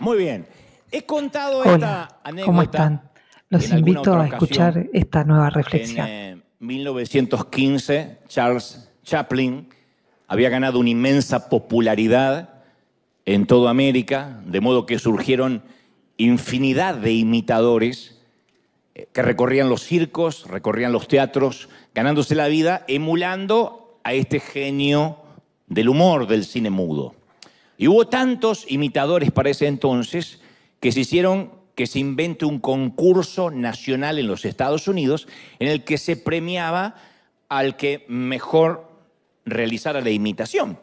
Muy bien. He contado Hola, esta anécdota. ¿cómo están? Los en invito a escuchar esta nueva En reflexión. eh, 1915, Charles Chaplin había ganado una inmensa popularidad en toda América, de modo que surgieron infinidad de imitadores eh, que recorrían los circos, recorrían los teatros, ganándose la vida emulando a este genio del humor del cine mudo. Y hubo tantos imitadores para ese entonces que se hicieron que se invente un concurso nacional en los Estados Unidos en el que se premiaba al que mejor realizara la imitación.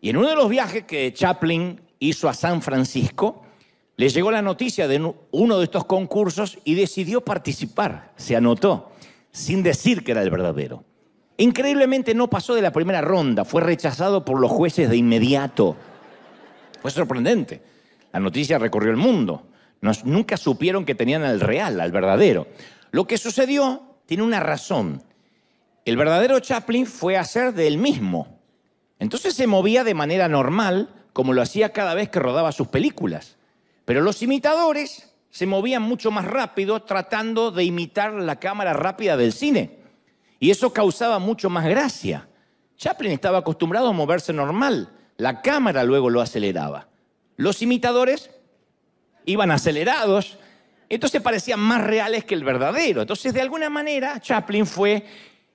Y en uno de los viajes que Chaplin hizo a San Francisco, le llegó la noticia de uno de estos concursos y decidió participar. Se anotó, sin decir que era el verdadero. Increíblemente no pasó de la primera ronda, fue rechazado por los jueces de inmediato. Fue sorprendente. La noticia recorrió el mundo. Nos- nunca supieron que tenían al real, al verdadero. Lo que sucedió tiene una razón. El verdadero Chaplin fue a ser de él mismo. Entonces se movía de manera normal, como lo hacía cada vez que rodaba sus películas. Pero los imitadores se movían mucho más rápido tratando de imitar la cámara rápida del cine. Y eso causaba mucho más gracia. Chaplin estaba acostumbrado a moverse normal. La cámara luego lo aceleraba. Los imitadores iban acelerados, entonces parecían más reales que el verdadero. Entonces, de alguna manera, Chaplin fue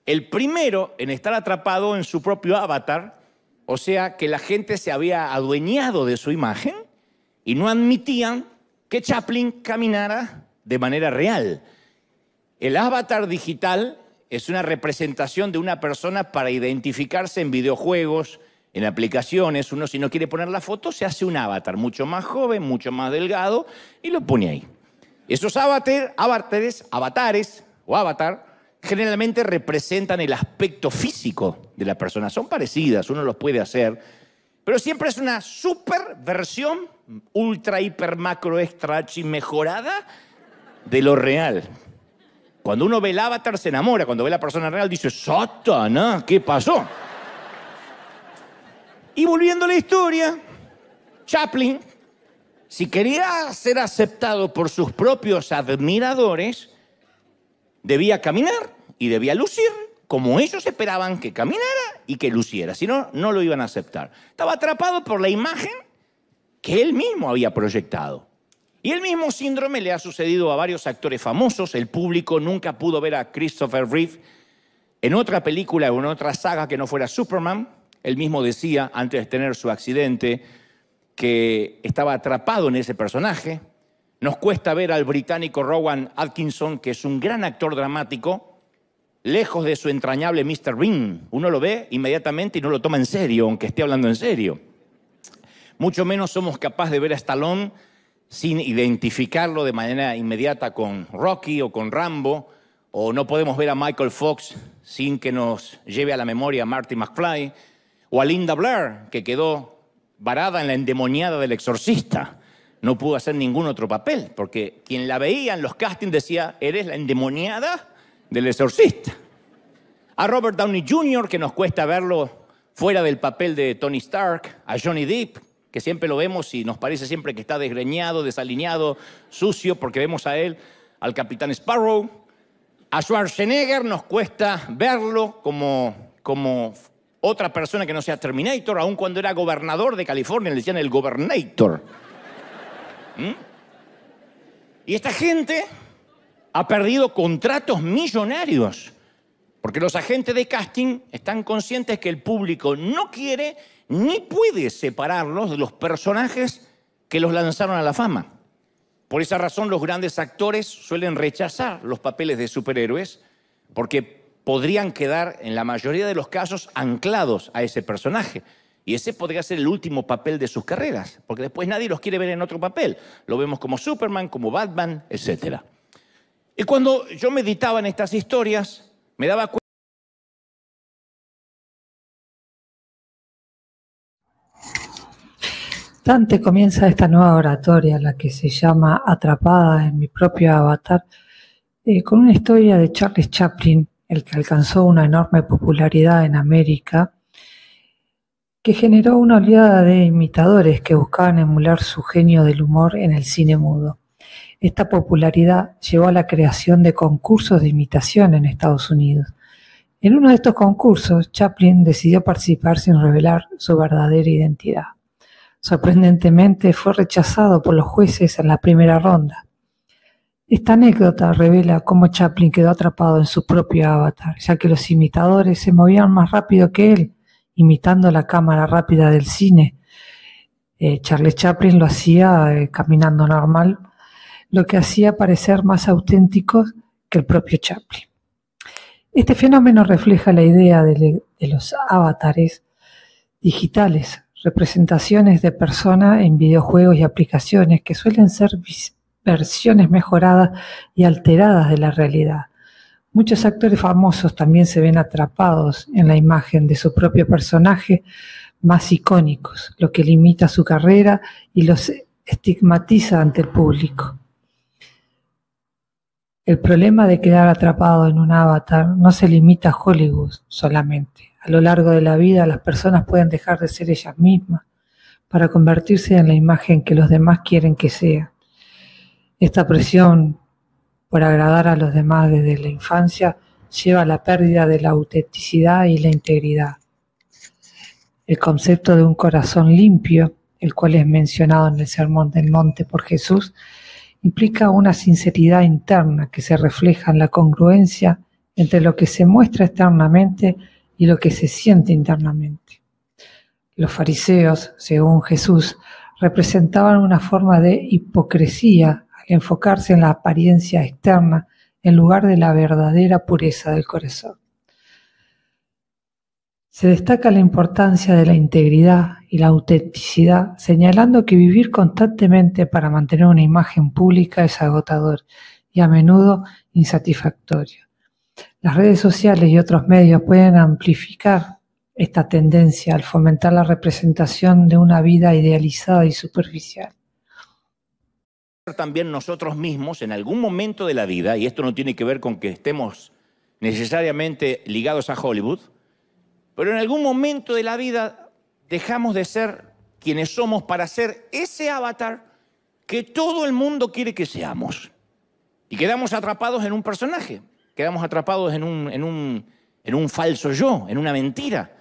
el primero en estar atrapado en su propio avatar, o sea, que la gente se había adueñado de su imagen y no admitían que Chaplin caminara de manera real. El avatar digital es una representación de una persona para identificarse en videojuegos, en aplicaciones. Uno si no quiere poner la foto, se hace un avatar mucho más joven, mucho más delgado y lo pone ahí. Esos avatar- avatares, avatares o avatar generalmente representan el aspecto físico de la persona. Son parecidas, uno los puede hacer, pero siempre es una super versión ultra, hiper, macro, extra, archi mejorada de lo real. Cuando uno ve el avatar se enamora, cuando ve la persona real dice, Satanás, ¿qué pasó? Y volviendo a la historia, Chaplin, si quería ser aceptado por sus propios admiradores, debía caminar y debía lucir como ellos esperaban que caminara y que luciera, si no, no lo iban a aceptar. Estaba atrapado por la imagen que él mismo había proyectado. Y el mismo síndrome le ha sucedido a varios actores famosos. El público nunca pudo ver a Christopher Reeve en otra película o en otra saga que no fuera Superman. Él mismo decía, antes de tener su accidente, que estaba atrapado en ese personaje. Nos cuesta ver al británico Rowan Atkinson, que es un gran actor dramático, lejos de su entrañable Mr. Bean. Uno lo ve inmediatamente y no lo toma en serio, aunque esté hablando en serio. Mucho menos somos capaces de ver a Stallone sin identificarlo de manera inmediata con Rocky o con Rambo, o no podemos ver a Michael Fox sin que nos lleve a la memoria a Marty McFly, o a Linda Blair, que quedó varada en la endemoniada del exorcista. No pudo hacer ningún otro papel, porque quien la veía en los castings decía, eres la endemoniada del exorcista. A Robert Downey Jr., que nos cuesta verlo fuera del papel de Tony Stark, a Johnny Depp, que siempre lo vemos y nos parece siempre que está desgreñado, desalineado, sucio, porque vemos a él, al Capitán Sparrow. A Schwarzenegger nos cuesta verlo como, como otra persona que no sea Terminator, aun cuando era gobernador de California, le decían el Gobernator. ¿Mm? Y esta gente ha perdido contratos millonarios, porque los agentes de casting están conscientes que el público no quiere ni puede separarlos de los personajes que los lanzaron a la fama. Por esa razón los grandes actores suelen rechazar los papeles de superhéroes porque podrían quedar en la mayoría de los casos anclados a ese personaje. Y ese podría ser el último papel de sus carreras, porque después nadie los quiere ver en otro papel. Lo vemos como Superman, como Batman, etc. Y cuando yo meditaba en estas historias, me daba cuenta Dante comienza esta nueva oratoria, la que se llama Atrapada en mi propio avatar, eh, con una historia de Charles Chaplin, el que alcanzó una enorme popularidad en América, que generó una oleada de imitadores que buscaban emular su genio del humor en el cine mudo. Esta popularidad llevó a la creación de concursos de imitación en Estados Unidos. En uno de estos concursos, Chaplin decidió participar sin revelar su verdadera identidad. Sorprendentemente, fue rechazado por los jueces en la primera ronda. Esta anécdota revela cómo Chaplin quedó atrapado en su propio avatar, ya que los imitadores se movían más rápido que él, imitando la cámara rápida del cine. Eh, Charles Chaplin lo hacía eh, caminando normal, lo que hacía parecer más auténtico que el propio Chaplin. Este fenómeno refleja la idea de, los avatares digitales, representaciones de personas en videojuegos y aplicaciones que suelen ser versiones mejoradas y alteradas de la realidad. Muchos actores famosos también se ven atrapados en la imagen de su propio personaje más icónicos, lo que limita su carrera y los estigmatiza ante el público. El problema de quedar atrapado en un avatar no se limita a Hollywood solamente. A lo largo de la vida las personas pueden dejar de ser ellas mismas para convertirse en la imagen que los demás quieren que sea. Esta presión por agradar a los demás desde la infancia lleva a la pérdida de la autenticidad y la integridad. El concepto de un corazón limpio, el cual es mencionado en el Sermón del Monte por Jesús, implica una sinceridad interna que se refleja en la congruencia entre lo que se muestra externamente y lo que se siente internamente. Los fariseos, según Jesús, representaban una forma de hipocresía enfocarse en la apariencia externa en lugar de la verdadera pureza del corazón. Se destaca la importancia de la integridad y la autenticidad, señalando que vivir constantemente para mantener una imagen pública es agotador y a menudo insatisfactorio. Las redes sociales y otros medios pueden amplificar esta tendencia al fomentar la representación de una vida idealizada y superficial también nosotros mismos en algún momento de la vida, y esto no tiene que ver con que estemos necesariamente ligados a Hollywood, pero en algún momento de la vida dejamos de ser quienes somos para ser ese avatar que todo el mundo quiere que seamos. Y quedamos atrapados en un personaje, quedamos atrapados en un, en un, en un falso yo, en una mentira.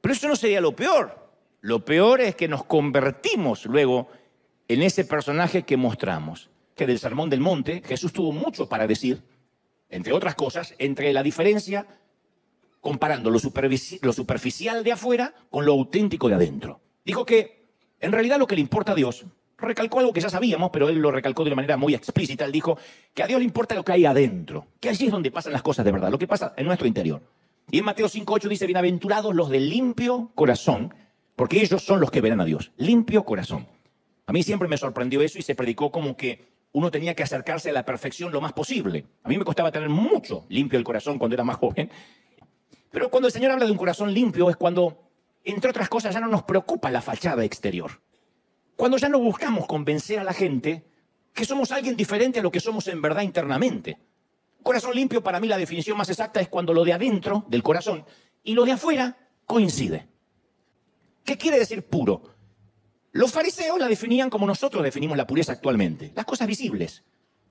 Pero eso no sería lo peor. Lo peor es que nos convertimos luego en ese personaje que mostramos. Que del Sermón del Monte Jesús tuvo mucho para decir, entre otras cosas, entre la diferencia comparando lo, superficial de afuera con lo auténtico de adentro. Dijo que en realidad lo que le importa a Dios, recalcó algo que ya sabíamos, pero él lo recalcó de una manera muy explícita, él dijo que a Dios le importa lo que hay adentro, que allí es donde pasan las cosas de verdad, lo que pasa en nuestro interior. Y en Mateo 5.8 dice, bienaventurados los de limpio corazón, porque ellos son los que verán a Dios, limpio corazón. A mí siempre me sorprendió eso y se predicó como que uno tenía que acercarse a la perfección lo más posible. A mí me costaba tener mucho limpio el corazón cuando era más joven. Pero cuando el Señor habla de un corazón limpio es cuando, entre otras cosas, ya no nos preocupa la fachada exterior. Cuando ya no buscamos convencer a la gente que somos alguien diferente a lo que somos en verdad internamente. Corazón limpio, para mí la definición más exacta es cuando lo de adentro del corazón y lo de afuera coincide. ¿Qué quiere decir puro? Los fariseos la definían como nosotros definimos la pureza actualmente, las cosas visibles.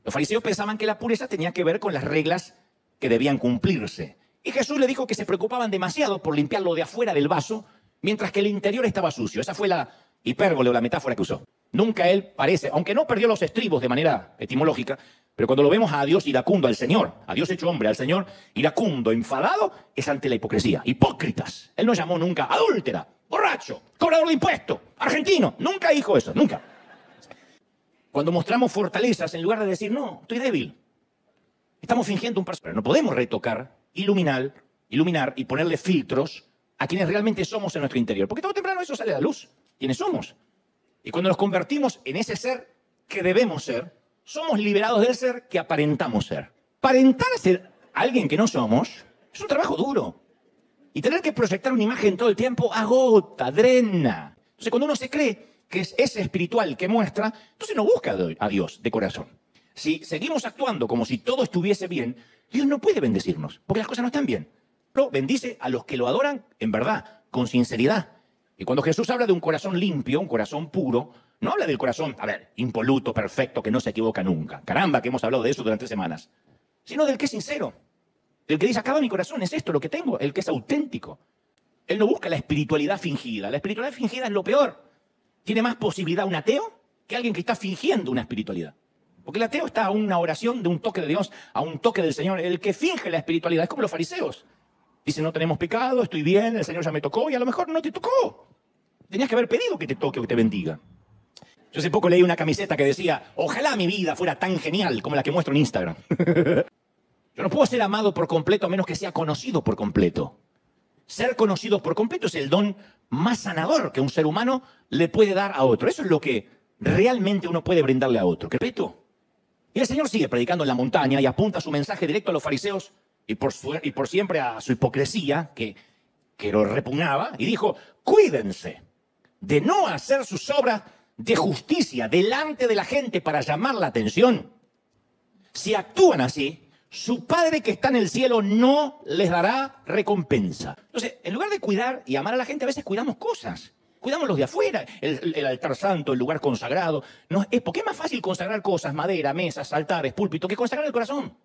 Los fariseos pensaban que la pureza tenía que ver con las reglas que debían cumplirse. Y Jesús le dijo que se preocupaban demasiado por limpiar lo de afuera del vaso, mientras que el interior estaba sucio. Esa fue la hipérbole o la metáfora que usó. Nunca él parece, aunque no perdió los estribos de manera etimológica, pero cuando lo vemos a Dios iracundo, al Señor, a Dios hecho hombre, al Señor iracundo, enfadado, es ante la hipocresía. Hipócritas. Él no llamó nunca adúltera, borracho, cobrador de impuestos, argentino. Nunca dijo eso, nunca. Cuando mostramos fortalezas, en lugar de decir, no, estoy débil, estamos fingiendo un personaje. No podemos retocar, iluminar, iluminar y ponerle filtros a quienes realmente somos en nuestro interior. Porque todo temprano eso sale a la luz, quienes somos. Y cuando nos convertimos en ese ser que debemos ser, somos liberados del ser que aparentamos ser. Aparentar ser alguien que no somos es un trabajo duro. Y tener que proyectar una imagen todo el tiempo agota, drena. Entonces, cuando uno se cree que es ese espiritual que muestra, entonces no busca a Dios de corazón. Si seguimos actuando como si todo estuviese bien, Dios no puede bendecirnos, porque las cosas no están bien. Pero bendice a los que lo adoran en verdad, con sinceridad. Y cuando Jesús habla de un corazón limpio, un corazón puro, no habla del corazón, a ver, impoluto, perfecto, que no se equivoca nunca. Caramba, que hemos hablado de eso durante semanas. Sino del que es sincero. Del que dice, acaba mi corazón, es esto lo que tengo, el que es auténtico. Él no busca la espiritualidad fingida. La espiritualidad fingida es lo peor. Tiene más posibilidad un ateo que alguien que está fingiendo una espiritualidad. Porque el ateo está a una oración de un toque de Dios, a un toque del Señor. El que finge la espiritualidad es como los fariseos. Dice, no tenemos pecado, estoy bien, el Señor ya me tocó y a lo mejor no te tocó. Tenías que haber pedido que te toque o que te bendiga. Yo hace poco leí una camiseta que decía, ojalá mi vida fuera tan genial como la que muestro en Instagram. Yo no puedo ser amado por completo a menos que sea conocido por completo. Ser conocido por completo es el don más sanador que un ser humano le puede dar a otro. Eso es lo que realmente uno puede brindarle a otro. ¿Repito? Y el Señor sigue predicando en la montaña y apunta su mensaje directo a los fariseos y por, y por siempre a su hipocresía, que, que lo repugnaba, y dijo, cuídense de no hacer sus obras de justicia delante de la gente para llamar la atención. Si actúan así, su Padre que está en el cielo no les dará recompensa. Entonces, en lugar de cuidar y amar a la gente, a veces cuidamos cosas. Cuidamos los de afuera, el, altar santo, el lugar consagrado. No, es porque es más fácil consagrar cosas, madera, mesas, altares, púlpito, que consagrar el corazón.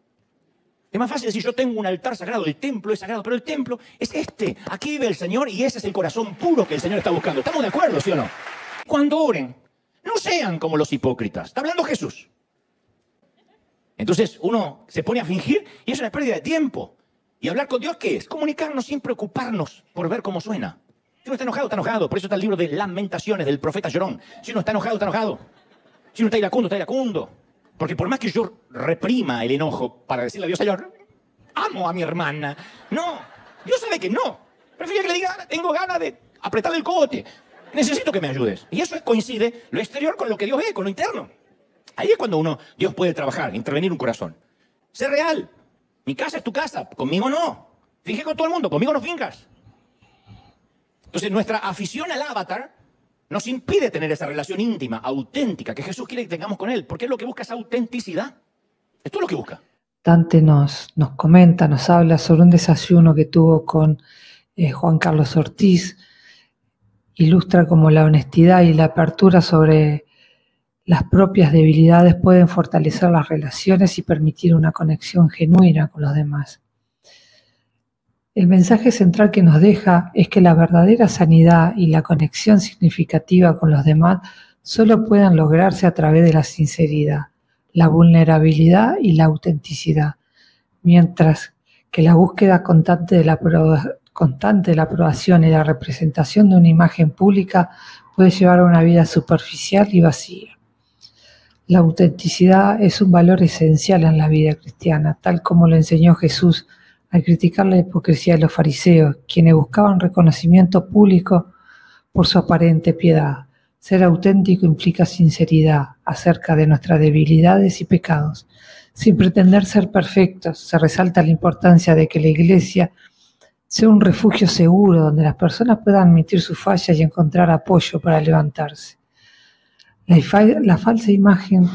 Es más fácil decir, yo tengo un altar sagrado, el templo es sagrado, pero el templo es este. Aquí vive el Señor y ese es el corazón puro que el Señor está buscando. ¿Estamos de acuerdo, sí o no? Cuando oren, no sean como los hipócritas. Está hablando Jesús. Entonces uno se pone a fingir y es una pérdida de tiempo. ¿Y hablar con Dios qué es? Comunicarnos sin preocuparnos por ver cómo suena. Si uno está enojado, está enojado. Por eso está el libro de lamentaciones del profeta Llorón. Si uno está enojado, está enojado. Si uno está iracundo, está iracundo. Porque por más que yo reprima el enojo para decirle a Dios, Señor, amo a mi hermana. No, Dios sabe que no. Prefiero que le diga, tengo ganas de apretarle el cote. Necesito que me ayudes. Y eso coincide lo exterior con lo que Dios ve, con lo interno. Ahí es cuando uno, Dios puede trabajar, intervenir un corazón. Sé real. Mi casa es tu casa, conmigo no. Finge con todo el mundo, conmigo no fingas. Entonces, nuestra afición al avatar nos impide tener esa relación íntima, auténtica, que Jesús quiere que tengamos con Él, porque es lo que busca esa autenticidad. Esto es lo que busca. Dante nos, nos comenta, nos habla sobre un desayuno que tuvo con eh, Juan Carlos Ortiz, ilustra cómo la honestidad y la apertura sobre las propias debilidades pueden fortalecer las relaciones y permitir una conexión genuina con los demás. El mensaje central que nos deja es que la verdadera sanidad y la conexión significativa con los demás solo puedan lograrse a través de la sinceridad, la vulnerabilidad y la autenticidad, mientras que la búsqueda constante de la, constante de la aprobación y la representación de una imagen pública puede llevar a una vida superficial y vacía. La autenticidad es un valor esencial en la vida cristiana, tal como lo enseñó Jesús al criticar la hipocresía de los fariseos, quienes buscaban reconocimiento público por su aparente piedad. Ser auténtico implica sinceridad acerca de nuestras debilidades y pecados. Sin pretender ser perfectos, se resalta la importancia de que la Iglesia sea un refugio seguro donde las personas puedan admitir sus fallas y encontrar apoyo para levantarse. La, falsa imagen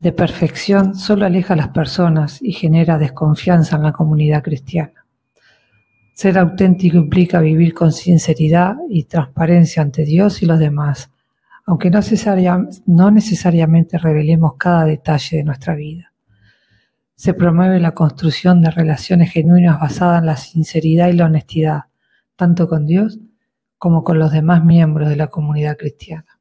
de perfección solo aleja a las personas y genera desconfianza en la comunidad cristiana. Ser auténtico implica vivir con sinceridad y transparencia ante Dios y los demás, aunque no, necesariamente revelemos cada detalle de nuestra vida. Se promueve la construcción de relaciones genuinas basadas en la sinceridad y la honestidad, tanto con Dios como con los demás miembros de la comunidad cristiana.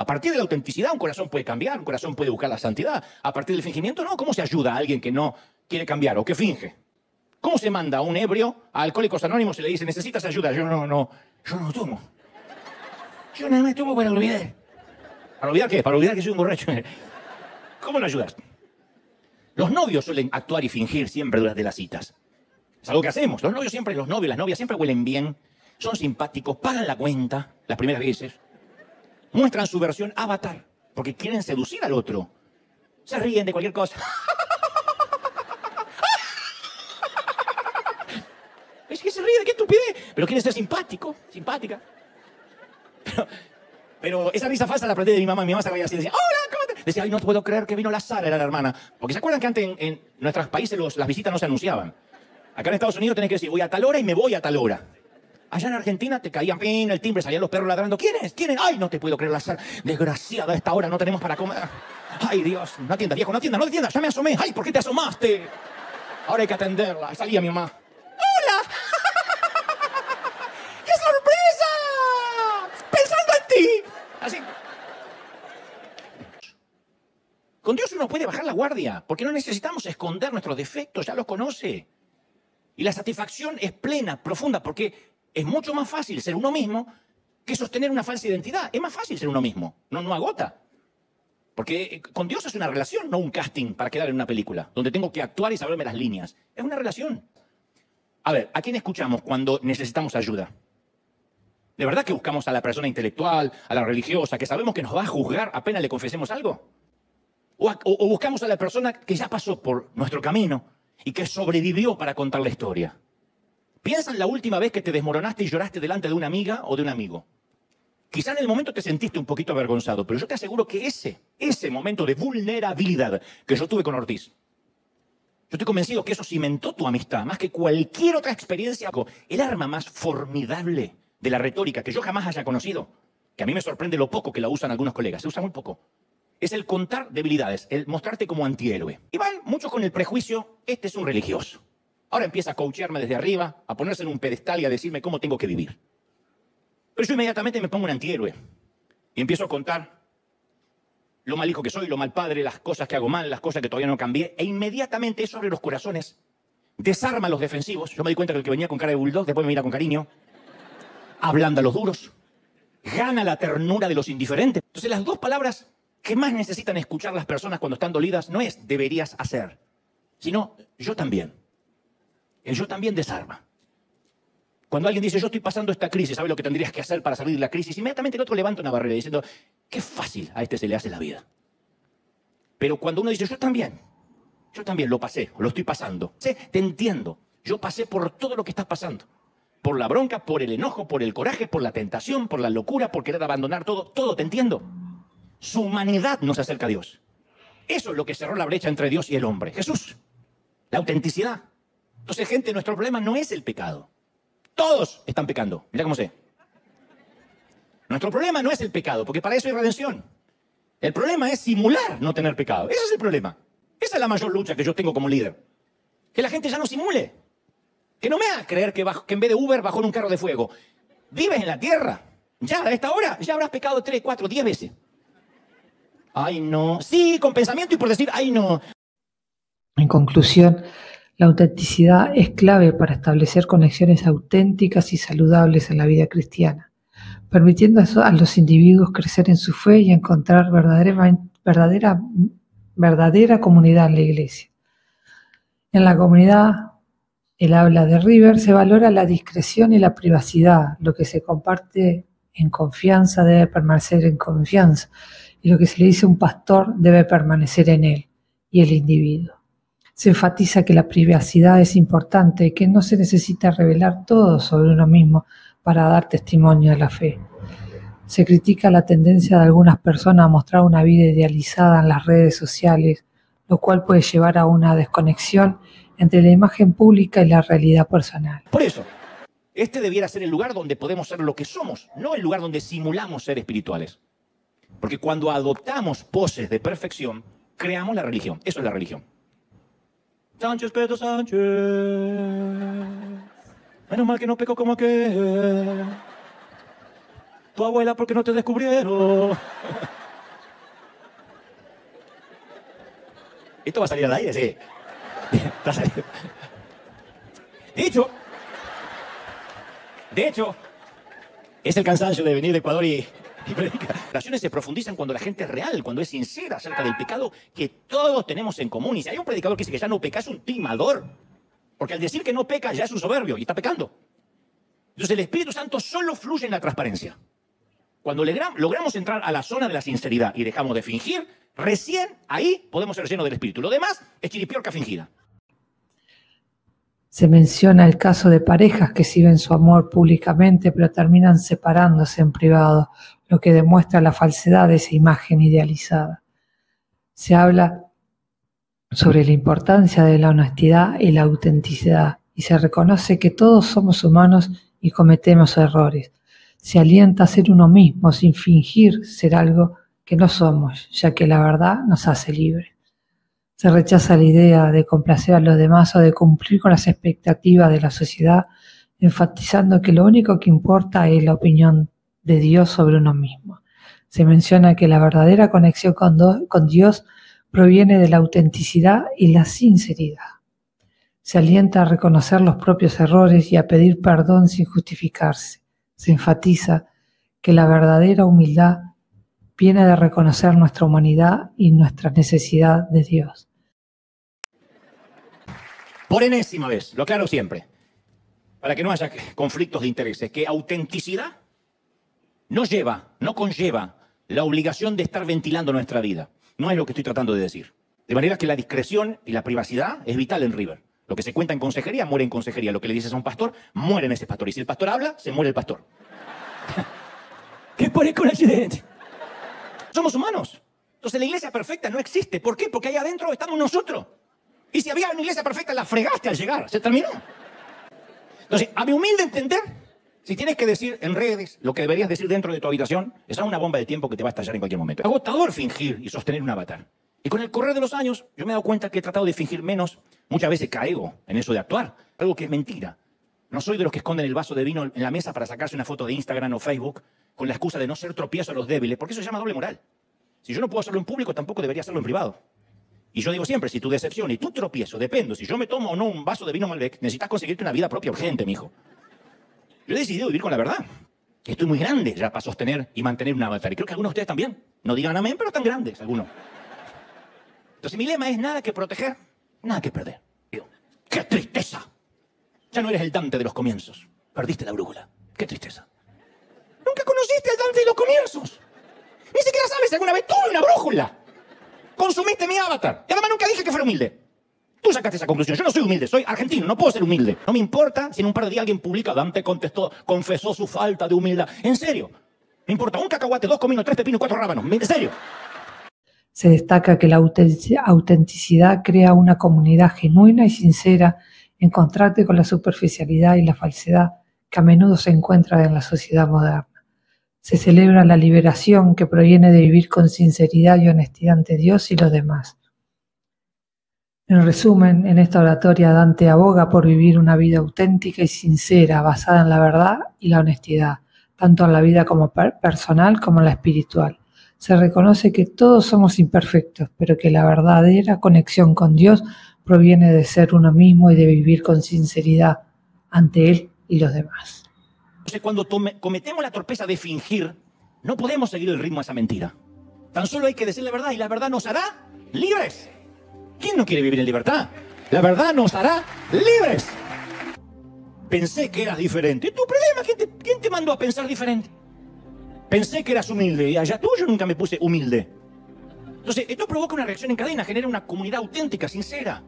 A partir de la autenticidad un corazón puede cambiar, un corazón puede buscar la santidad. A partir del fingimiento no. ¿Cómo se ayuda a alguien que no quiere cambiar o que finge? ¿Cómo se manda a un ebrio a Alcohólicos Anónimos y le dice, necesitas ayuda? Yo no, no, yo no tomo. Yo no me tomo para olvidar. ¿Para olvidar qué? Para olvidar que soy un borracho. ¿Cómo lo ayudas? Los novios suelen actuar y fingir siempre durante las citas. Es algo que hacemos. Los novios siempre, los novios, las novias siempre huelen bien, son simpáticos, pagan la cuenta las primeras veces muestran su versión avatar, porque quieren seducir al otro. Se ríen de cualquier cosa. Es que se ríe qué estupidez, pero quiere ser simpático, simpática. Pero, esa risa falsa la aprendí de mi mamá. Mi mamá se reía así, decía, hola, ¿cómo te...? Decía, ay, no puedo creer que vino la Sara, era la hermana. Porque se acuerdan que antes en, nuestros países las visitas no se anunciaban. Acá en Estados Unidos tenés que decir, voy a tal hora y me voy a tal hora. Allá en Argentina te caían pin, el timbre, salían los perros ladrando. ¿Quién es? ¿Quién es? Ay, no te puedo creer la sal. Desgraciada, a esta hora no tenemos para comer. Ay, Dios, no atiendas, viejo, no atiendas, no atiendas. Ya me asomé. Ay, ¿por qué te asomaste? Ahora hay que atenderla. Salía mi mamá. ¡Hola! ¡Qué sorpresa! Pensando en ti. Así. Con Dios uno puede bajar la guardia, porque no necesitamos esconder nuestros defectos, ya los conoce. Y la satisfacción es plena, profunda, porque es mucho más fácil ser uno mismo que sostener una falsa identidad. Es más fácil ser uno mismo, no, no agota. Porque eh, con Dios es una relación, no un casting para quedar en una película, donde tengo que actuar y saberme las líneas. Es una relación. A ver, ¿a quién escuchamos cuando necesitamos ayuda? ¿De verdad que buscamos a la persona intelectual, a la religiosa, que sabemos que nos va a juzgar apenas le confesemos algo? O, o buscamos a la persona que ya pasó por nuestro camino y que sobrevivió para contar la historia. Piensa en la última vez que te desmoronaste y lloraste delante de una amiga o de un amigo. Quizá en el momento te sentiste un poquito avergonzado, pero yo te aseguro que ese, ese momento de vulnerabilidad que yo tuve con Ortiz, yo estoy convencido que eso cimentó tu amistad más que cualquier otra experiencia. El arma más formidable de la retórica que yo jamás haya conocido, que a mí me sorprende lo poco que la usan algunos colegas, se usa muy poco, es el contar debilidades, el mostrarte como antihéroe. Y van muchos con el prejuicio, este es un religioso. Ahora empieza a coachearme desde arriba, a ponerse en un pedestal y a decirme cómo tengo que vivir. Pero yo inmediatamente me pongo un antihéroe y empiezo a contar lo mal hijo que soy, lo mal padre, las cosas que hago mal, las cosas que todavía no cambié, e inmediatamente eso abre los corazones, desarma a los defensivos. Yo me di cuenta que el que venía con cara de bulldog después me mira con cariño, ablanda a los duros, gana la ternura de los indiferentes. Entonces las dos palabras que más necesitan escuchar las personas cuando están dolidas no es deberías hacer, sino yo también. El yo también desarma. Cuando alguien dice, yo estoy pasando esta crisis, ¿sabes lo que tendrías que hacer para salir de la crisis? Inmediatamente el otro levanta una barrera diciendo, qué fácil a este se le hace la vida. Pero cuando uno dice, yo también, yo también lo pasé, lo estoy pasando, te entiendo, yo pasé por todo lo que estás pasando. Por la bronca, por el enojo, por el coraje, por la tentación, por la locura, por querer abandonar todo, todo te entiendo. Su humanidad nos acerca a Dios. Eso es lo que cerró la brecha entre Dios y el hombre. Jesús, la autenticidad. Entonces, gente, nuestro problema no es el pecado. Todos están pecando. Mira cómo sé. Nuestro problema no es el pecado, porque para eso hay redención. El problema es simular no tener pecado. Ese es el problema. Esa es la mayor lucha que yo tengo como líder. Que la gente ya no simule. Que no me haga creer que, que en vez de Uber bajó en un carro de fuego. Vives en la tierra. Ya a esta hora ya habrás pecado tres, cuatro, diez veces. Ay, no. Sí, con pensamiento y por decir, ay, no. En conclusión, la autenticidad es clave para establecer conexiones auténticas y saludables en la vida cristiana, permitiendo a los individuos crecer en su fe y encontrar verdadera, verdadera, verdadera comunidad en la iglesia. En la comunidad, el habla de River, se valora la discreción y la privacidad. Lo que se comparte en confianza debe permanecer en confianza y lo que se le dice a un pastor debe permanecer en él y el individuo. Se enfatiza que la privacidad es importante que no se necesita revelar todo sobre uno mismo para dar testimonio de la fe. Se critica la tendencia de algunas personas a mostrar una vida idealizada en las redes sociales, lo cual puede llevar a una desconexión entre la imagen pública y la realidad personal. Por eso, este debiera ser el lugar donde podemos ser lo que somos, no el lugar donde simulamos ser espirituales. Porque cuando adoptamos poses de perfección, creamos la religión. Eso es la religión. Sánchez, Pedro Sánchez. Menos mal que no peco como que. Tu abuela, porque no te descubrieron? Esto va a salir al aire, sí. De hecho, de hecho, es el cansancio de venir de Ecuador y, las oraciones se profundizan cuando la gente es real, cuando es sincera acerca del pecado que todos tenemos en común. Y si hay un predicador que dice que ya no peca, es un timador. Porque al decir que no peca ya es un soberbio y está pecando. Entonces el Espíritu Santo solo fluye en la transparencia. Cuando logramos entrar a la zona de la sinceridad y dejamos de fingir, recién ahí podemos ser llenos del Espíritu. Lo demás es chiripiorca fingida. Se menciona el caso de parejas que exhiben su amor públicamente pero terminan separándose en privado, lo que demuestra la falsedad de esa imagen idealizada. Se habla sobre la importancia de la honestidad y la autenticidad y se reconoce que todos somos humanos y cometemos errores. Se alienta a ser uno mismo sin fingir ser algo que no somos, ya que la verdad nos hace libres. Se rechaza la idea de complacer a los demás o de cumplir con las expectativas de la sociedad, enfatizando que lo único que importa es la opinión de Dios sobre uno mismo. Se menciona que la verdadera conexión con, Dios proviene de la autenticidad y la sinceridad. Se alienta a reconocer los propios errores y a pedir perdón sin justificarse. Se enfatiza que la verdadera humildad viene de reconocer nuestra humanidad y nuestra necesidad de Dios. Por enésima vez, lo aclaro siempre, para que no haya conflictos de intereses, que autenticidad no lleva, no conlleva la obligación de estar ventilando nuestra vida. No es lo que estoy tratando de decir. De manera que la discreción y la privacidad es vital en River. Lo que se cuenta en consejería, muere en consejería. Lo que le dices a un pastor, muere en ese pastor. Y si el pastor habla, se muere el pastor. ¿Qué pone con accidente? Somos humanos. Entonces la iglesia perfecta no existe. ¿Por qué? Porque ahí adentro estamos nosotros. Y si había una iglesia perfecta, la fregaste al llegar. Se terminó. Entonces, a mi humilde entender, si tienes que decir en redes lo que deberías decir dentro de tu habitación, es una bomba de tiempo que te va a estallar en cualquier momento. Agotador fingir y sostener un avatar. Y con el correr de los años, yo me he dado cuenta que he tratado de fingir menos. Muchas veces caigo en eso de actuar, algo que es mentira. No soy de los que esconden el vaso de vino en la mesa para sacarse una foto de Instagram o Facebook con la excusa de no ser tropiezo a los débiles, porque eso se llama doble moral. Si yo no puedo hacerlo en público, tampoco debería hacerlo en privado. Y yo digo siempre, si tu decepción y tu tropiezo depende si yo me tomo o no un vaso de vino Malbec, necesitas conseguirte una vida propia urgente, mijo. Yo he decidido vivir con la verdad. Estoy muy grande ya para sostener y mantener un avatar. Y creo que algunos de ustedes también. No digan amén, pero están grandes algunos. Entonces mi lema es nada que proteger, nada que perder. ¡Qué tristeza! Ya no eres el Dante de los comienzos. Perdiste la brújula. ¡Qué tristeza! Nunca conociste al Dante de los comienzos. Ni siquiera sabes si alguna vez tuve una brújula. Consumiste mi avatar. Y además nunca dije que fuera humilde. Tú sacaste esa conclusión. Yo no soy humilde, soy argentino, no puedo ser humilde. No me importa si en un par de días alguien publica, Dante contestó, confesó su falta de humildad. En serio. Me importa un cacahuate, dos cominos, tres pepinos, cuatro rábanos. En serio. Se destaca que la autenticidad crea una comunidad genuina y sincera en contraste con la superficialidad y la falsedad que a menudo se encuentra en la sociedad moderna. Se celebra la liberación que proviene de vivir con sinceridad y honestidad ante Dios y los demás. En resumen, en esta oratoria Dante aboga por vivir una vida auténtica y sincera, basada en la verdad y la honestidad, tanto en la vida como personal como en la espiritual. Se reconoce que todos somos imperfectos, pero que la verdadera conexión con Dios proviene de ser uno mismo y de vivir con sinceridad ante Él y los demás. Entonces, cuando cometemos la torpeza de fingir, no podemos seguir el ritmo de esa mentira. Tan solo hay que decir la verdad y la verdad nos hará libres. ¿Quién no quiere vivir en libertad? La verdad nos hará libres. Pensé que eras diferente. ¿Y tu problema? ¿Quién te, mandó a pensar diferente? Pensé que eras humilde y allá tú yo nunca me puse humilde. Entonces, esto provoca una reacción en cadena, genera una comunidad auténtica, sincera.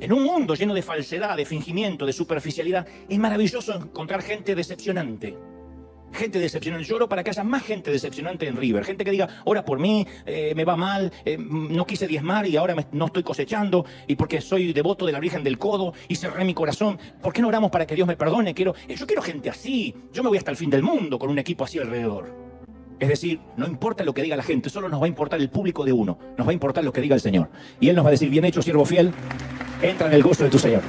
En un mundo lleno de falsedad, de fingimiento, de superficialidad, es maravilloso encontrar gente decepcionante gente decepcionante. Lloro para que haya más gente decepcionante en River. Gente que diga, ora por mí, eh, me va mal, eh, no quise diezmar y ahora no estoy cosechando, y porque soy devoto de la Virgen del Codo y cerré mi corazón. ¿Por qué no oramos para que Dios me perdone? Quiero, eh, yo quiero gente así. Yo me voy hasta el fin del mundo con un equipo así alrededor. Es decir, no importa lo que diga la gente, solo nos va a importar el público de uno. Nos va a importar lo que diga el Señor. Y Él nos va a decir, bien hecho, siervo fiel, entra en el gozo de tu Señor.